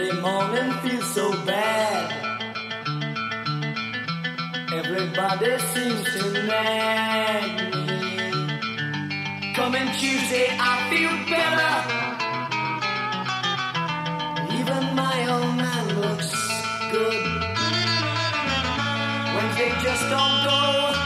Monday morning feels so bad. Everybody seems to nag me. Coming Tuesday, I feel better. Even my old man looks good. Wednesday just don't go.